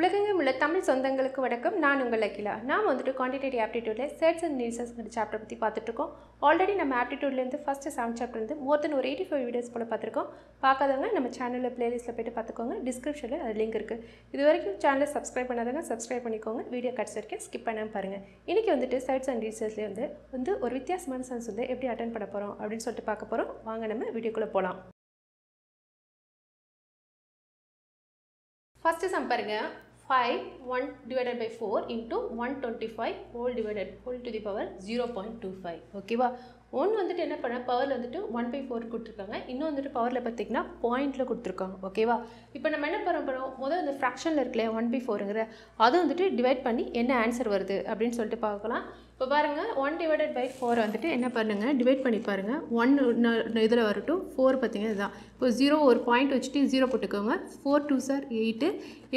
உலகெங்கும் உள்ள தமிழ் சொந்தங்களுக்கு வணக்கம். நான் உங்கள் அகிலா. நான் வந்துட்டு குவான்டிடேட்டிவ் ஆப்டிடியூட்டில் சேர்ட்ஸ் அண்ட் நியூசஸ்ங்கிற சாப்டர் பற்றி பார்த்துட்ருக்கோம். ஆல்ரெடி நம்ம ஆப்டிடியூட்லேருந்து ஃபஸ்ட்டு செவன் சாப்டர்லேருந்து மோர் தென் ஒரு எயிட்டி ஃபைவ் வீடியோஸ் போல் பார்த்துருக்கோம். பார்க்காதவங்க நம்ம சேனலில் ப்ளேலிஸ்ட்டில் போய்ட்டு பார்த்துக்கோங்க. டிஸ்கிரிப்ஷனில் அது லிங்க் இருக்குது இது வரைக்கும் சேனலை சப்ஸ்கிரைப் பண்ணாதவங்க சப்ஸ்கிரைப் பண்ணிக்கோங்க. வீடியோ கட்ஸ் வரைக்கும் ஸ்கிப் பண்ணாமல் பாருங்கள் இன்றைக்கி வந்துட்டு சேர்ட்ஸ் அண்ட் நியூசஸ்லேயே வந்து ஒரு வித்தியாசமான சன்ஸ் வந்து எப்படி அட்டன் பண்ண போகிறோம் அப்படின்னு சொல்லிட்டு பார்க்க போகிறோம் வாங்க நம்ம வீடியோக்குள்ளே போகலாம் ஃபஸ்ட்டு சம் பாருங்க. 5 1 divided by 4 into 125 whole divided whole to the power 0 0.25 ஓகேவா ஒன்று வந்துட்டு என்ன பண்ண பவரில் வந்துட்டு ஒன் பை ஃபோர் கொடுத்துருக்காங்க. இன்னும் வந்துட்டு பவரில் பார்த்தீங்கன்னா பாயிண்ட்டில் கொடுத்துருக்காங்க ஓகேவா இப்போ நம்ம என்ன பண்ண போகிறோம் முதல் அந்த ஃப்ராக்ஷனில் இருக்குல்லையா ஒன் பை ஃபோருங்கிற அதை வந்துட்டு டிவைட் பண்ணி என்ன ஆன்சர் வருது அப்படின்னு சொல்லிட்டு பார்க்கலாம். இப்போ பாருங்கள் ஒன் டிவைடட் பை ஃபோர் வந்துட்டு என்ன பண்ணுங்கள் டிவைட் பண்ணி பாருங்கள் ஒன் இதில் வரட்டும். ஃபோர் பார்த்தீங்கன்னா இதுதான். இப்போ ஜீரோ ஒரு பாயிண்ட் வச்சுட்டு ஜீரோ போட்டுக்கோங்க. ஃபோர் டூ சார் எயிட்டு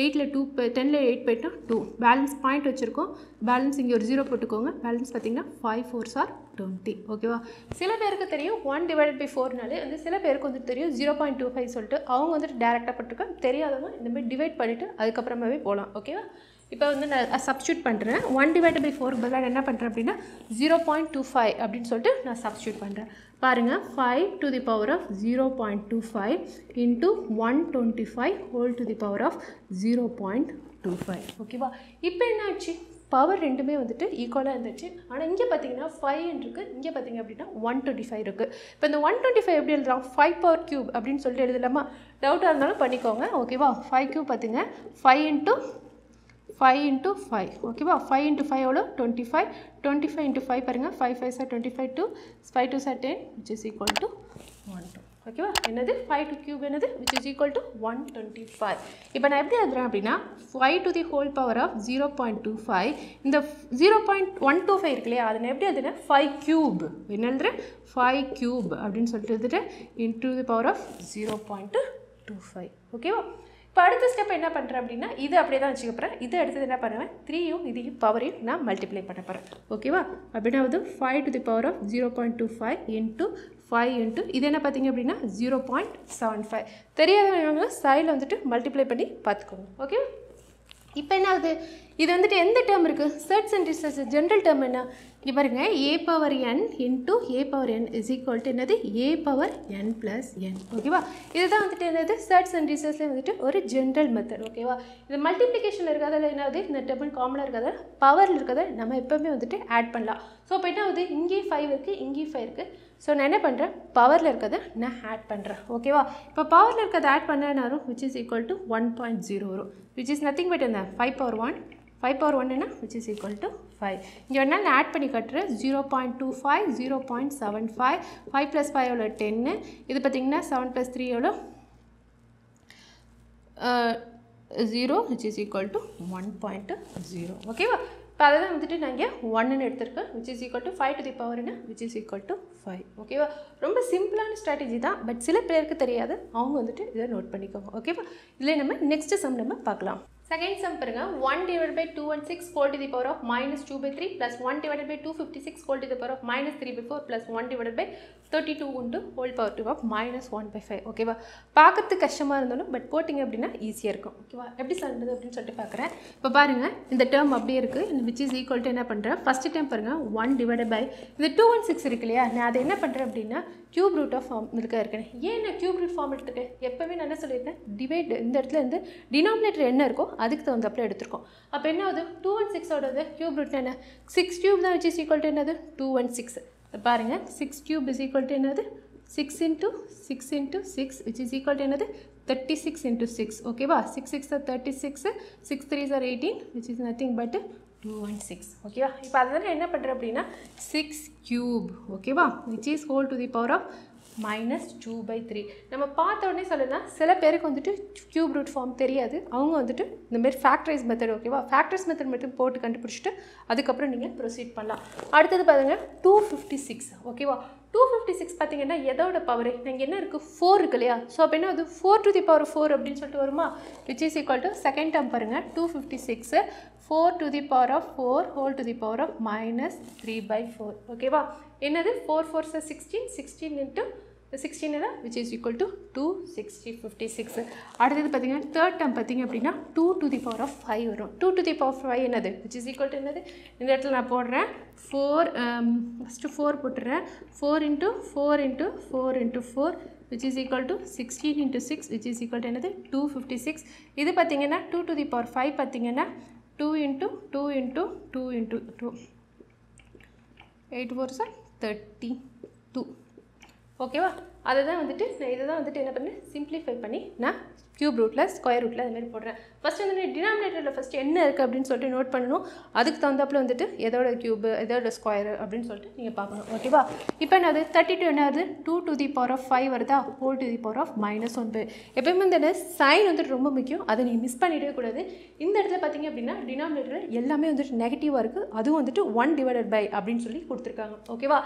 எயிட்டில் டூ டெனில் எயிட் போயிட்டோம் டூ பேலன்ஸ் பாயிண்ட் வச்சுருக்கோம். பேலன்ஸ் இங்கே ஒரு ஜீரோ போட்டுக்கோங்க. பேலன்ஸ் பார்த்தீங்கன்னா ஃபைவ் ஃபோர் சார் டுவெண்ட்டி ஓகேவா சில பேருக்கு தெரியும் ஒன் டிவைட் பை ஃபோர்னாலே வந்து சில பேருக்கு வந்து தெரியும் ஜீரோ பாயிண்ட் டூ ஃபைவ் சொல்லிட்டு அவங்க வந்துட்டு டேரெக்டாக போட்டிருக்காங்க தெரியாதவங்க இந்த மாதிரி டிவைட் பண்ணிவிட்டு அதுக்கப்புறமாவே போகலாம் ஓகேவா இப்போ வந்து நான் சப்ஸ்டியூட் பண்ணுறேன் ஒன் டிவைட் பை ஃபோர் பதிலாக என்ன பண்ணுறேன் அப்படின்னா ஜீரோ பாயிண்ட் டூ ஃபைவ் அப்படின்னு சொல்லிட்டு நான் சப்ஸ்டியூட் பண்ணுறேன் பாருங்கள் five to the power of zero point two five into one twenty five whole to the power of zero point two five ஓகேவா இப்போ என்ன ஆச்சு? பவர் ரெண்டுமே வந்துட்டு ஈக்குவலாக இருந்துச்சு. ஆனால் இங்கே பார்த்தீங்கன்னா ஃபைவ் இருக்குது இங்கே பார்த்தீங்க அப்படின்னா ஒன் டுவெண்ட்டி ஃபைவ் இருக்குது இப்போ இந்த ஒன் டுவெண்ட்டி ஃபைவ் எப்படி எழுதலாம்? ஃபைவ் பவர் க்யூப் அப்படின்னு சொல்லிட்டு எழுதலாமா? டவுட்டாக இருந்தாலும் பண்ணிக்கோங்க. ஓகேவா ஃபைவ் க்யூப் பார்த்துங்க five into five into five ஓகேவா ஃபைவ் இன்ட்டு ஃபைவ் எவ்வளோ twenty five twenty five into five பாருங்கள் five five are twenty five two five two are ten which is equal to one two ஓகேவா என்னது? Five to cube என்னது? Which is equal to one twenty five இப்போ நான் எப்படி எழுதுறேன் அப்படின்னா five to the whole power of zero point two five இந்த zero point one two five இருக்கு இல்லையா அதை நான் எப்படி எழுதுறேன்? ஃபைவ் க்யூப் என்ன எழுதுறேன்? ஃபைவ் க்யூப் அப்படின்னு சொல்லிட்டு எழுதுட்டு into the power of zero point two five ஓகேவா இப்போ அடுத்த ஸ்டெப் என்ன பண்ணுறேன் அப்படின்னா இது அப்படியே தான் வச்சுக்க போகிறேன் இது அடுத்தது என்ன பண்ணுவேன்? த்ரீயும் இதையும் பவரையும் நான் மல்டிப்ளை பண்ண போகிறேன் ஓகேவா அப்படின்னா வந்து five to the power of zero point two five into five into இது என்ன பார்த்தீங்க அப்படின்னா ஜீரோ பாயிண்ட் செவன் ஃபைவ் தெரியாதவங்க சைடில் வந்துட்டு மல்டிப்ளை பண்ணி பார்த்துக்கோங்க ஓகே இப்போ என்ன ஆகுது? இது வந்துட்டு எந்த டேர்ம் இருக்குது surds and research general term என்ன? இங்கே பாருங்க A power N into A power N is equal to என்னது? ஏ பவர் என் ப்ளஸ் என் ஓகேவா இதுதான் வந்துட்டு என்னது? சர்ட்ஸ் அண்ட் ரிசர்ச்சில் வந்துட்டு ஒரு ஜென்ரல் மெத்தட் ஓகேவா இது மல்டிப்ளிகேஷன் இருக்கிறதால என்னது இந்த டேபிள் காமனாக இருக்கிறத பவரில் இருக்கிறத நம்ம எப்போவுமே வந்துட்டு ஆட் பண்ணலாம். ஸோ இப்போ என்ன ஆகுது இங்கேயும் ஃபைவ் இருக்குது இங்கேயும் ஃபைவ் இருக்குது ஸோ நான் என்ன பண்ணுறேன் பவரில் இருக்கிறத நான் ஆட் பண்ணுறேன் ஓகேவா இப்போ பவரில் இருக்கிறத ஆட் பண்ண which is equal to one point zero வரும் விச் இஸ் நத்திங் பட் என்ன? Five power one five power ஒன்னுன்னா which is equal to five இங்கே வேணால் நான் ஆட் பண்ணி கட்டுறேன். Zero point two five zero point seven five five plus five எவ்வளோ டென்னு இது பார்த்திங்கன்னா செவன் ப்ளஸ் த்ரீ எவ்வளோ zero which is equal to one point zero ஓகேவா இப்போ அதை தான் வந்துட்டு நான் இங்கே ஒன்னுன்னு எடுத்திருக்கேன். Which is equal to five to the பவர்னு which is equal to five ஓகேவா ரொம்ப சிம்பிளான ஸ்ட்ராட்டஜி தான். பட் சில பேருக்கு தெரியாது. அவங்க வந்துட்டு இதை நோட் பண்ணிக்கோங்க. ஓகேவா இதில் நம்ம நெக்ஸ்ட் சம் நம்ம பார்க்கலாம். செகண்ட் சம் பாருங்க. One divide by two one six whole to the power of minus two by three plus one divide by two fifty six whole to the power of minus three by four plus one divide by thirty two உண்டு whole power two of minus one by five ஓகேவா பார்க்கறதுக்கு கஷ்டமாக இருந்தாலும் but போட்டிங்க அப்படின்னா ஈஸியாக இருக்கும். ஓகேவா எப்படி சொல்கிறது அப்படின்னு சொல்லிட்டு பார்க்குறேன். இப்போ பாருங்கள் இந்த டேர்ம் அப்படியே இருக்குது இந்த விச் இஸ் ஈக்குவல் டு என்ன பண்ணுறேன் ஃபஸ்ட்டு டைம் பாருங்கள் ஒன் டிவைட் பை இந்த டூ ஒன் சிக்ஸ் இருக்கு இல்லையா? நான் அதை என்ன பண்ணுறேன் அப்படின்னா கியூப் ரூட் ஆஃப் ஃபார்ம் இருக்க இருக்கேன் ஏன் நான் கியூப் ரூட் ஃபார்ம் எடுத்துருக்கேன்? எப்போவே நான் என்ன சொல்லியிருக்கேன்? டிவைட் இந்த இடத்துல இருந்து டினாமினேட்டர் என்ன இருக்கோ அதுக்கு தகுந்தப்பில் எடுத்திருக்கோம். அப்போ என்ன ஆகுது? டூ ஒன் சிக்ஸோடது கியூப் ரூட் என்ன? சிக்ஸ் கியூப் தான் வச்சு ஈக்குவல் டு என்னது? டூ ஒன் சிக்ஸ் பாருங்கள் six cube is equal to என்னது? Six into six into six which is equal to என்னது? தேர்ட்டி சிக்ஸ் இன்ட்டு சிக்ஸ் ஓகேவா six six are thirty six six three are eighteen which is nothing but two one six ஓகேவா இப்போ அதனால் என்ன பண்ணுறேன் அப்படின்னா six cube ஓகேவா which is whole to the power of minus two by three நம்ம பார்த்த உடனே சொல்லலாம் சில பேருக்கு வந்துட்டு க்யூப் ரூட் ஃபார்ம் தெரியாது. அவங்க வந்துட்டு இந்த மாதிரி ஃபேக்டரைஸ் மெத்தட் ஓகேவா ஃபேக்டரைஸ் மெத்தட் மட்டும் போட்டு கண்டுபிடிச்சிட்டு அதுக்கப்புறம் நீங்கள் ப்ரொசீட் பண்ணலாம். அடுத்தது பாருங்கள் டூ ஃபிஃப்டி சிக்ஸ் ஓகேவா டூ ஃபிஃப்டி சிக்ஸ் பார்த்தீங்கன்னா எதோட பவர் இங்கே என்ன இருக்குது ஃபோர் இருக்கு இல்லையா? ஸோ அப்போ அது four to the power four அப்படின்னு சொல்லிட்டு வருமா? Which is equal to second term பாருங்கள் two fifty six four to the power of four whole to the power of minus three by four ஓகேவா என்னது? Four four are sixteen sixteen into sixteen which is equal to two sixty fifty six அடுத்தது பார்த்தீங்கன்னா third time பார்த்திங்க அப்படின்னா two to the power of five வரும். Two to the power five என்னது? Which is equal to என்னது? இந்த இடத்துல நான் போடுறேன். ஃபோர் ஃபஸ்ட்டு ஃபோர் போட்டுறேன். Four into four into four into four which is equal to sixteen into six which is equal to என்னது? Two fifty six இது பார்த்திங்கன்னா two to the power five பார்த்தீங்கன்னா two into two into two into two eight four sir thirty two ஓகேவா? அதை தான் வந்துட்டு நான் இதை தான் வந்துட்டு என்ன பண்ணேன்? சிம்ப்ளிஃபை பண்ணி நான் க்யூப் ரூட்டில் ஸ்கொயர் ரூட்டில் அதுமாதிரி போடுறேன். ஃபஸ்ட் வந்து டினாமினேட்டரில் ஃபஸ்ட்டு என்ன இருக்குது அப்படின்னு சொல்லிட்டு நோட் பண்ணணும். அதுக்கு தகுந்தாப்புல வந்துட்டு எதோட க்யூப் எதோட ஸ்கொயர் அப்படின்னு சொல்லிட்டு நீங்கள் பார்க்கணும். ஓகேவா இப்போ என்னது? தேர்ட்டி டூ என்னது? Two to the power of five வருதா? Whole to the power of minus one எப்பயுமே இந்த சைன் வந்துட்டு ரொம்ப முக்கியம். அதை நீங்கள் மிஸ் பண்ணிடவே கூடாது. இந்த இடத்துல பார்த்தீங்க அப்படின்னா டினாமினேட்டர் எல்லாமே வந்துட்டு நெகட்டிவாக இருக்குது அதுவும் வந்துட்டு ஒன் டிவைடட் பை அப்படின்னு சொல்லி கொடுத்துருக்காங்க. ஓகேவா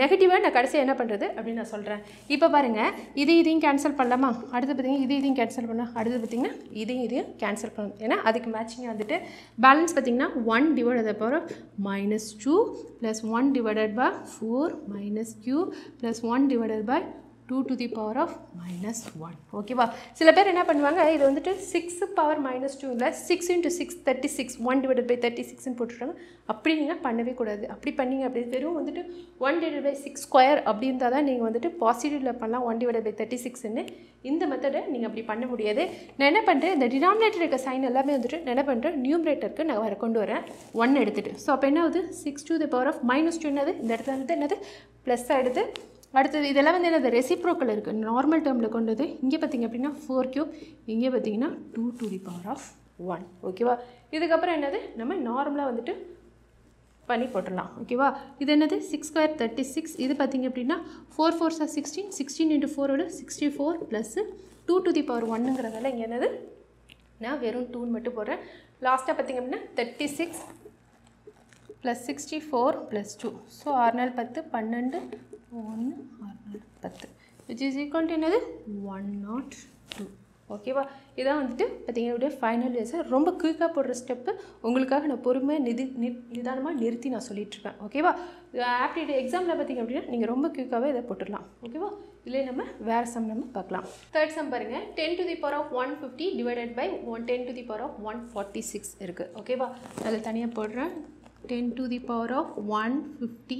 நெகட்டிவாக நான் கடைசியாக என்ன பண்ணுறது அப்படின்னு நான் சொல்கிறேன் இப்போ பாருங்கள் இது இதையும் கேன்சல் பண்ணலாமா? அடுத்து பார்த்தீங்கன்னா இது இதையும் கேன்சல் பண்ணலாம். அடுத்து பார்த்திங்கன்னா இதையும் இதையும் கேன்சல் பண்ணணும் ஏன்னா அதுக்கு மேட்சிங்காக வந்துட்டு பேலன்ஸ் பார்த்தீங்கன்னா one divide power minus two plus one divided by four minus Q plus one divided by two to the power of minus one ஓகேவா சில பேர் என்ன பண்ணுவாங்க இது வந்துட்டு சிக்ஸ் பவர் மைனஸ் டூ இல்லை six into six thirty six one divide by thirty சிக்ஸ்னு போட்டுருக்காங்க அப்படி நீங்கள் பண்ணவே கூடாது. அப்படி பண்ணீங்க அப்படி வெறும் வந்துட்டு one divide by six square அப்படி இருந்தால் தான் நீங்கள் வந்துட்டு பாசிட்டிவில் பண்ணலாம் ஒன் டிவைட் பை தேர்ட்டி சிக்ஸ்னு இந்த மெத்தடை நீங்கள் அப்படி பண்ண முடியாது. நான் என்ன பண்ணுறேன் இந்த டினாமினேட்டர் இருக்க சைன் எல்லாமே வந்துட்டு நான் என்ன பண்ணுறேன் நியூமரேட்டருக்கு நான் வர கொண்டு வரேன். ஒன் எடுத்துகிட்டு ஸோ அப்போ என்ன ஆகுது? Six to the power of minus two என்னது? இந்த இடத்துல வந்து என்னது? ப்ளஸ் எடுத்து அடுத்தது இதெல்லாம் வந்து என்னது ரெசிப்ரோக்கல் இருக்குது நார்மல் டேர்மில் கொண்டது இங்கே பார்த்தீங்க அப்படின்னா ஃபோர் க்யூப் இங்கே பார்த்தீங்கன்னா two to the power of one ஓகேவா இதுக்கப்புறம் என்னது? நம்ம நார்மலாக வந்துட்டு பண்ணி போட்டுடலாம். ஓகேவா இது என்னது? சிக்ஸ் ஸ்கொயர் தேர்ட்டி சிக்ஸ் இது பார்த்தீங்க அப்படின்னா four four sir sixteen sixteen into ஃபோரோட sixty four plus two to the power ஒன்னுங்கிறதால இங்கே என்னது? நான் வெறும் டூன்னு மட்டும் போடுறேன். லாஸ்ட்டாக பார்த்தீங்க அப்படின்னா thirty six plus sixty four plus two so ஆறு நாள் பத்து பன்னெண்டு ஒன்று ஆறு நாள் பத்து. விச் இஸ் ஈக்குவல் டு என்னது? ஒன் நாட் டூ ஓகேவா இதான் வந்துட்டு பார்த்தீங்கன்னா ஃபைனல் இயர்ஸை ரொம்ப குயிக்காக போடுற ஸ்டெப்பு உங்களுக்காக நான் பொறுமையாக நிதி நி நிதானமாக நிறுத்தி நான் சொல்லிட்டுருக்கேன் ஓகேவா ஆப்டிடியூட் எக்ஸாமில் பார்த்தீங்க அப்படின்னா நீங்கள் ரொம்ப குயிக்காகவே இதை போட்டுடலாம். ஓகேவா இல்லை நம்ம வேறு சம் நம்ம பார்க்கலாம். தேர்ட் சம் பாருங்கள் ten to the power of one fifty divided by one ten to the power of one forty six இருக்குது ஓகேவா அதில் தனியாக போடுறேன். Ten to the power of one fifty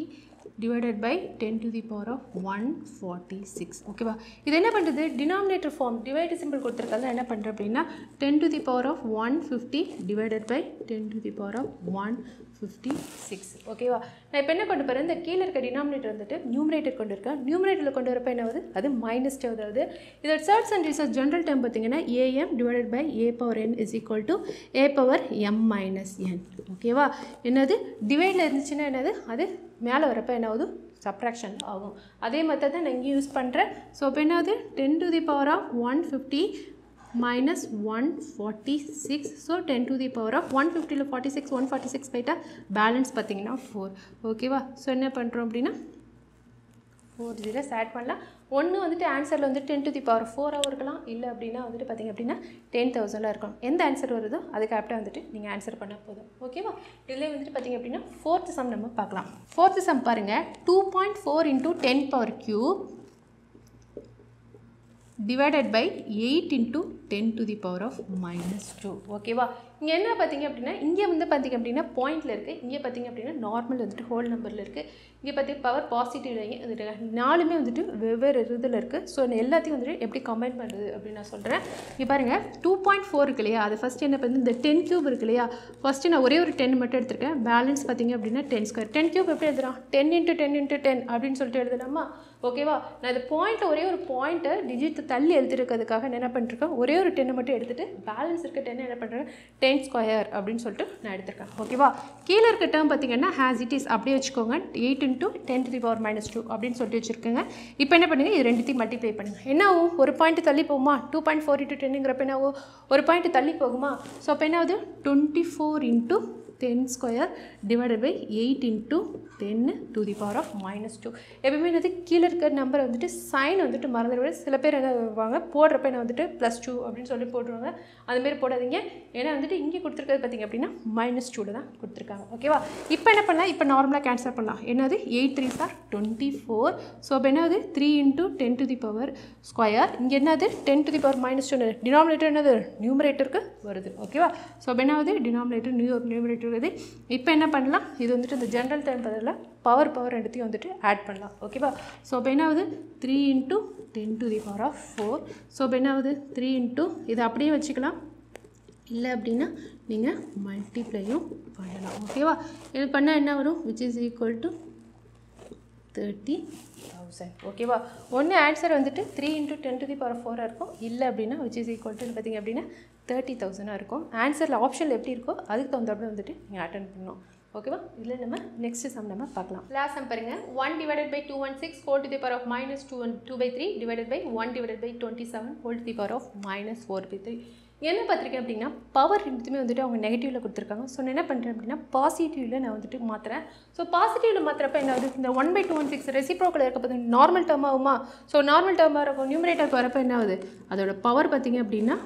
divided by ten to the power of one forty six ஓகேவா இது என்ன பண்ணுறது denominator form divide simple கொடுத்துருக்காங்க. என்ன பண்ணுறேன் அப்படின்னா ten to the power of one fifty divided by ten to the power of one fifty six ஓகேவா நான் இப்போ என்ன கொண்டு போகிறேன் இந்த கீழே இருக்க டினாமினேட்டர் வந்துட்டு நியூமரேட்டர் கொண்டு இருக்கேன். நியூமரேட்டரில் கொண்டு வரப்போ என்ன ஆகுது அது மைனஸ் டூ அதாவது இதோட search and research general time பார்த்தீங்கன்னா A M divided by A power N is equal to A power M minus N ஓகேவா என்னது? டிவைடில் இருந்துச்சுன்னா என்னது? அது மேலே வரப்போ என்ன ஆகுது? சப்ராக்ஷன் ஆகும். அதே மெத்தட் தான் நான் இங்கேயும் யூஸ் பண்ணுறேன் ஸோ அப்போ என்னது ten to the power of one fifty minus one forty six so ten to the power of one ஃபிஃப்டியில் forty six one forty six போயிட்டா பேலன்ஸ் பார்த்தீங்கன்னா ஃபோர் ஓகேவா ஸோ என்ன பண்ணுறோம் அப்படின்னா ஃபோர் ஜீரோஸ் ஆட் பண்ணலாம். ஒன்று வந்துட்டு ஆன்சரில் வந்து டென் டு தி பவர் ஃபோராகவும் இருக்கலாம். இல்லை அப்படின்னா வந்துட்டு பார்த்திங்க அப்படின்னா டென் தௌசண்டில் இருக்கணும் எந்த ஆன்சர் வருதோ அதுக்கு ஆப்டாக வந்துட்டு நீங்கள் ஆன்சர் பண்ணால் போதும். ஓகேவா இதில் வந்துட்டு பார்த்திங்க அப்படின்னா ஃபோர்த்து சம் நம்ம பார்க்கலாம். ஃபோர்த்து சம் பாருங்கள் two point four into ten power Q divided by eight into ten to the power of minus two ஓகேவா இங்கே என்ன பார்த்தீங்க அப்படின்னா இங்கே வந்து பார்த்தீங்க அப்படின்னா பாயிண்டில் இருக்குது இங்கே பார்த்தீங்க அப்படின்னா நார்மல் வந்துட்டு ஹோல் நம்பரில் இருக்குது இங்கே பார்த்தீங்கன்னா பவர் பாசிட்டிவ் வந்துட்டு நாலுமே வந்துட்டு வெவ்வேறு இதில் இருக்குது ஸோ எல்லாத்தையும் வந்துட்டு எப்படி கம்பைன் பண்ணுறது அப்படின்னு நான் சொல்கிறேன் இங்கே பாருங்கள் டூ பாயிண்ட் ஃபோர் இருக்கு இல்லையா? அது ஃபஸ்ட்டு என்ன பண்ணுது? இந்த டென் க்யூப் இருக்கு இல்லையா? ஃபஸ்ட்டு நான் ஒரே ஒரு டென் மட்டும் எடுத்திருக்கேன். பேலன்ஸ் பார்த்தீங்க அப்படின்னா டென் ஸ்கொயர் டென் க்யூப் எப்படி எழுதுறான்? Ten into ten into ten அப்படின்னு சொல்லிட்டு எழுதலாமா? ஓகேவா நான் இந்த பாயிண்ட்டை ஒரே ஒரு பாயிண்ட்டை டிஜிட் தள்ளி எழுதிருக்கிறதுக்காக என்ன பண்ணிருக்கேன் ஒரே ஒரு டென்னை மட்டும் எடுத்துகிட்டு பேலன்ஸ் இருக்க டென்னை என்ன பண்ணுறேன் டென் ஸ்கொயர் அப்படின்னு சொல்லிட்டு நான் எடுத்திருக்கேன். ஓகேவா கீழே இருக்க டேர்ம் பார்த்தீங்கன்னா ஹேஸ் இட் இஸ் அப்படியே வச்சுக்கோங்க. Eight into ten to the power minus two அப்படின்னு சொல்லிட்டு வச்சுருக்கேங்க. இப்போ என்ன பண்ணுங்கள் இது ரெண்டுத்தையும் மல்டிப்ளை பண்ணுங்கள் என்ன ஆகும்? ஒரு பாயிண்ட் தள்ளி போகுமா? டூ பாயிண்ட் ஃபோர் இன்ட்டு டென்னுங்கிறப்ப என்ன ஆகும்? ஒரு பாயிண்ட் தள்ளி போகுமா? ஸோ அப்போ என்ன ஆகுது? Twenty four into ten square divided by eight into ten to the power of minus two எப்பவுமே என்னது? கீழே இருக்கிற நம்பரை வந்துட்டு சைன் வந்துட்டு மறந்துடுவாங்க சில பேர் என்ன வருவாங்க போடுறப்ப என்ன வந்துட்டு ப்ளஸ் டூ அப்படின்னு சொல்லி போட்டுருவாங்க. அதுமாரி போடாதீங்க. ஏன்னா வந்துட்டு இங்கே கொடுத்துருக்கிறது பார்த்தீங்க அப்படின்னா மைனஸ் டூவில் தான் கொடுத்துருக்காங்க. ஓகேவா இப்போ என்ன பண்ணலாம்? இப்போ நார்மலாக கேன்சல் பண்ணலாம். என்னது? Eight three sir twenty four so அப்போ என்னது? Three into ten to the power square இங்கே என்னது? Ten to the power minus two denominator என்னது? நியூமரேட்டருக்கு வருது. ஓகேவா ஸோ அப்போ என்னது? டினாமினேட்டர் நியூ நியூமரேட்டர் வருது இப்போ என்ன பண்ணலாம்? இது வந்துட்டு இந்த ஜென்ரல் டைம் பதில் பவர் பவர் எடுத்தையும் வந்துட்டு ஆட் பண்ணலாம். ஓகேவா ஸோ இப்போ என்ன ஆகுது three into ten to the power of four so இப்போ என்ன ஆகுது த்ரீ இன்ட்டு இதை அப்படியே வச்சுக்கலாம். இல்லை அப்படின்னா நீங்கள் மல்டிப்ளையும் பண்ணலாம். ஓகேவா இது பண்ணால் என்ன வரும்? Which is equal to thirty thousand ஓகேவா ஒன்று ஆன்சர் வந்துட்டு three into ten to the power ஃபோராக இருக்கும். இல்லை அப்படின்னா விச் இஸ் ஈக்குவல் டு பார்த்தீங்க அப்படின்னா தேர்ட்டி தௌசண்டாக இருக்கும். ஆன்சரில் ஆப்ஷனில் எப்படி இருக்கோ அதுக்கு தகுந்தாப்புல வந்துட்டு நீங்கள் அட்டன் பண்ணணும். ஓகேவா இதில் நம்ம நெக்ஸ்ட் சம் நம்ம பார்க்கலாம். லாஸ்ட் சம் பாருங்க. One divided by two one six whole to the power of minus two one two by three divided by one divided by twenty seven whole to the power of minus four by three என்ன பார்த்துருக்கேன் அப்படின்னா power ரெண்டுத்துமே வந்துட்டு அவங்க நெகட்டிவில் கொடுத்துருக்காங்க. So என்ன பண்ணுறேன் அப்படின்னா பாசிட்டிவில் நான் வந்துட்டு மாற்றுறேன் ஸோ பாசிட்டிவில் மாற்றுறப்ப என்ன ஆகுது? இந்த one by two one six ரெசிப்ரோக்கில் இருக்க பார்த்து நார்மல் டேர்ம் ஆகுமா? ஸோ நார்மல் டேர்மாக இருக்கும் நியூமரேட்டருக்கு வரப்போ என்ன ஆகுது? அதோட பவர் பார்த்தீங்க அப்படின்னா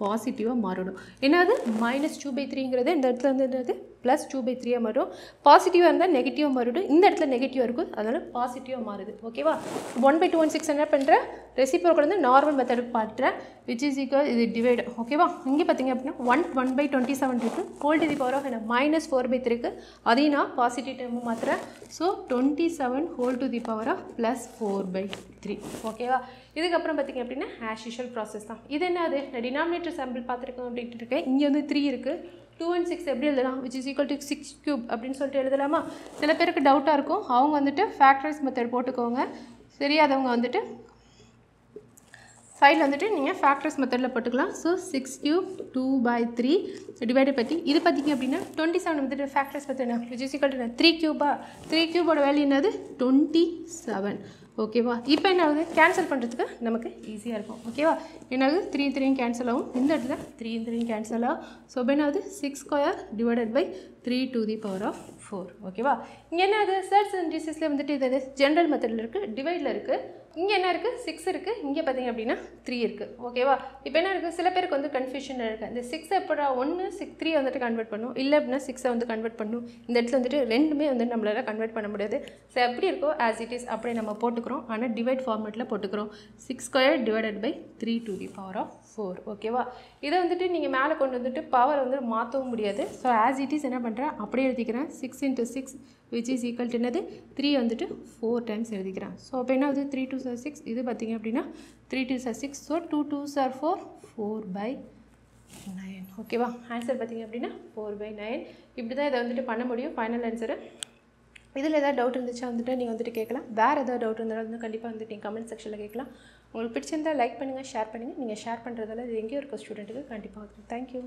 பாசிட்டிவாக மாறணும். என்னது? மைனஸ் டூ பை த்ரீங்கிறது இந்த இடத்துல வந்து என்னது? ப்ளஸ் டூ பை த்ரீயாக மாறும். பாசிட்டிவாக இருந்தால் நெகட்டிவாக மாறிடும். இந்த இடத்துல நெகட்டிவாக இருக்கும். அதனால் பாசிட்டிவாக மாறுது. ஓகேவா one by two one six என்ன பண்ணுறேன் ரெசிப்ரோக்கில் வந்து நார்மல் மெத்தடுக்கு பார்த்துறேன் விச் இஸ் ஈக்குவல் இது டிவைடு ஓகேவா இங்கே பார்த்தீங்க அப்படின்னா one one by twenty seven இருக்குது whole to the power of என்ன மைனஸ் ஃபோர் பை த்ரீக்கு அதையும் நான் பாசிட்டிவ் டைமும் மாற்றுறேன் so twenty seven whole to the power of plus four by three ஓகேவா இதுக்கப்புறம் பார்த்தீங்க அப்படின்னா ஆஷ் யூஷுவல் ப்ராசஸ் தான். இது என்னது? நான் டினாமினேட்டர் சாம்பிள் பார்த்துருக்கோம் அப்படின்ட்டு இருக்கேன். இங்கே வந்து த்ரீ இருக்குது டூ அண்ட் சிக்ஸ் எப்படி எழுதலாம்? Which is equal to six cube அப்படின்னு சொல்லிட்டு எழுதலாமா? சில பேருக்கு டவுட்டாக இருக்கும். அவங்க வந்துட்டு ஃபேக்டரைஸ் மெத்தட் போட்டுக்கோங்க. தெரியாதவங்க வந்துட்டு சைடில் வந்துட்டு நீங்கள் ஃபேக்டர்ஸ் மெத்தடில் போட்டுக்கலாம். So six cube two by three divided பற்றி இது பார்த்திங்க அப்படின்னா டுவெண்ட்டி செவன் வந்துட்டு factors method which is equal three Cuba three கியூபோட வேல்யூ என்னது? டுவெண்ட்டி செவன் ஓகேவா? இப்போ என்ன ஆகுது கேன்சல் பண்ணுறதுக்கு நமக்கு ஈஸியாக இருக்கும். ஓகேவா? என்ன த்ரீ த்ரீயும் கேன்சல் ஆகும். இந்த இடத்துல த்ரீ த்ரீயும் கேன்சல் ஆகும். ஸோ இப்போ என்ன ஆகுது six square divided by three to the power of four ஓகேவா? இங்கே என்ன ஆகுது சர்ச் அண்ட் டிசஸில் வந்துட்டு இது ஜென்ரல் மெத்தடில் இருக்குது டிவைடில் இருக்குது இங்கே என்ன இருக்குது சிக்ஸ் இருக்குது இங்கே பார்த்தீங்க அப்படின்னா த்ரீ இருக்குது ஓகேவா இப்போ என்ன இருக்குது சில பேருக்கு வந்து கன்ஃபியூஷன் இருக்குது இந்த சிக்ஸ் எப்படா ஒன்று சிக்ஸ் த்ரீ வந்துட்டு கன்வெர்ட் பண்ணும்? இல்லை அப்படின்னா சிக்ஸை வந்து கன்வெர்ட் பண்ணும்? இந்த இடத்துல வந்துட்டு ரெண்டுமே வந்து நம்மளால் கன்வெர்ட் பண்ண முடியாது. ஸோ எப்படி இருக்கோ ஆஸ் இட் இஸ் அப்படியே நம்ம போட்டுக்கிறோம். ஆனால் டிவைட் ஃபார்மேட்டில் போட்டுக்கிறோம். Six square divided by three to the power of four ஓகேவா இதை வந்துட்டு நீங்கள் மேலே கொண்டு வந்துட்டு பவர் வந்து மாற்றவும் முடியாது. ஸோ ஆஸ் இட் இஸ் என்ன பண்ணுறேன் அப்படியே எழுதிக்கிறேன். Six into six which is equal to என்னது? த்ரீ வந்துட்டு ஃபோர் டைம்ஸ் எழுதிக்கிறேன். ஸோ அப்போ என்ன ஆகுது? த்ரீ டூ சார் சிக்ஸ் இது பார்த்தீங்க அப்படின்னா three two sir six so two two sir four four by nine ஓகேவா ஆன்சர் பார்த்தீங்க அப்படின்னா ஃபோர் பை நைன் இப்படி தான் இதை வந்துட்டு பண்ண முடியும். ஃபைனல் ஆன்சரு இதில் ஏதாவது டவுட் இருந்துச்சா? வந்துட்டு நீங்கள் வந்துட்டு கேட்கலாம். வேறு ஏதாவது டவுட் இருந்தாலும் வந்து கண்டிப்பாக வந்துட்டு நீங்கள் கமெண்ட் செக்ஷனில் கேட்கலாம். உங்களுக்கு பிடிச்சிருந்தா லைக் பண்ணுங்கள் ஷேர் பண்ணுங்கள் நீங்கள் ஷேர் பண்ணுறதால இது எங்கேயோ இருக்க ஸ்டூடெண்ட்டுக்கு கண்டிப்பாக தேங்க்யூ